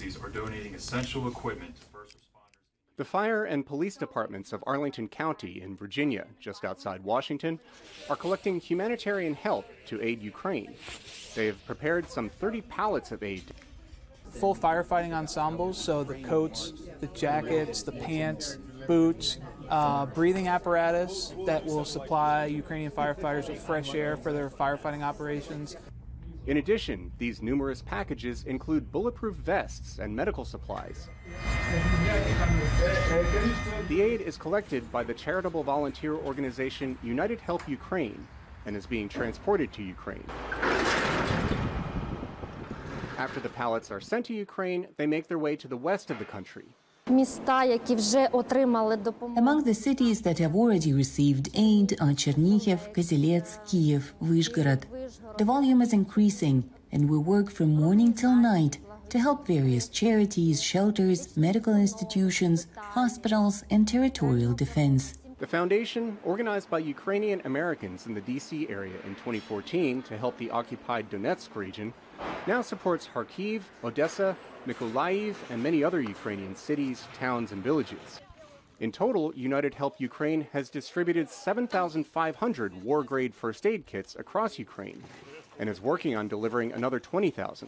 agencies are donating essential equipment to first responders. The fire and police departments of Arlington County in Virginia, just outside Washington, are collecting humanitarian help to aid Ukraine. They have prepared some 30 pallets of aid. Full firefighting ensembles, so the coats, the jackets, the pants, boots, uh, breathing apparatus that will supply Ukrainian firefighters with fresh air for their firefighting operations. In addition, these numerous packages include bulletproof vests and medical supplies. The aid is collected by the charitable volunteer organization United Help Ukraine and is being transported to Ukraine. After the pallets are sent to Ukraine, they make their way to the west of the country. Міста, які вже отримали допомогу. Among the cities that have already received aid are Chernihiv, Kozelets, Kiev, Vyshgorod. The volume is increasing, and we work from morning till night to help various charities, shelters, medical institutions, hospitals, and territorial defense. The foundation, organized by Ukrainian Americans in the DC area in 2014 to help the occupied Donetsk region, now supports Kharkiv, Odessa, Mykolaiv, and many other Ukrainian cities, towns, and villages. In total, United Help Ukraine has distributed 7,500 war grade first aid kits across Ukraine and is working on delivering another 20,000.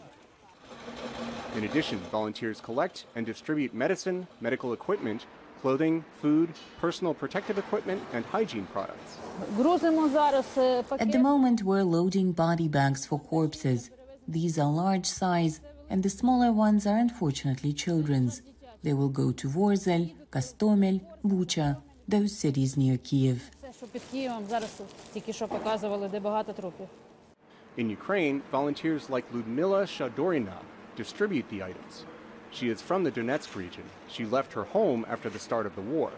In addition, volunteers collect and distribute medicine, medical equipment, clothing, food, personal protective equipment, and hygiene products. At the moment, we're loading body bags for corpses. These are large size, and the smaller ones are unfortunately children's. They will go to Vorzel, Hostomel, Bucha, those cities near Kiev. In Ukraine, volunteers like Ludmila Shadorina distribute the items. She is from the Donetsk region. She left her home after the start of the war.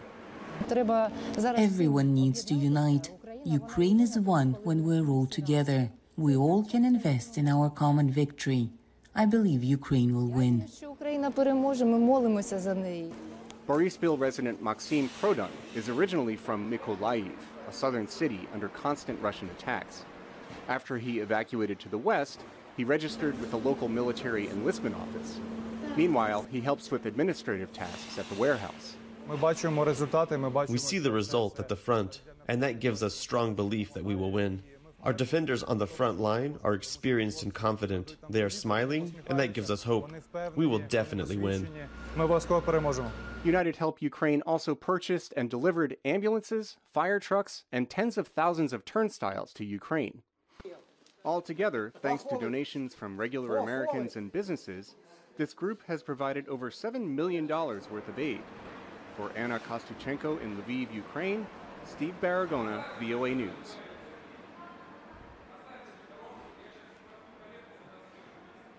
Everyone needs to unite. Ukraine is one when we're all together. We all can invest in our common victory. I believe Ukraine will win. Boryspil resident Maxim Prodan is originally from Mykolaiv, a southern city under constant Russian attacks. After he evacuated to the west, he registered with the local military enlistment office. Meanwhile, he helps with administrative tasks at the warehouse. We see the result at the front, and that gives us strong belief that we will win. Our defenders on the front line are experienced and confident. They are smiling, and that gives us hope. We will definitely win. United Help Ukraine also purchased and delivered ambulances, fire trucks, and tens of thousands of turnstiles to Ukraine. Altogether, thanks to donations from regular Americans and businesses, this group has provided over $7 million worth of aid. For Anna Kostutschenko in Lviv, Ukraine, Steve Baragona, VOA News.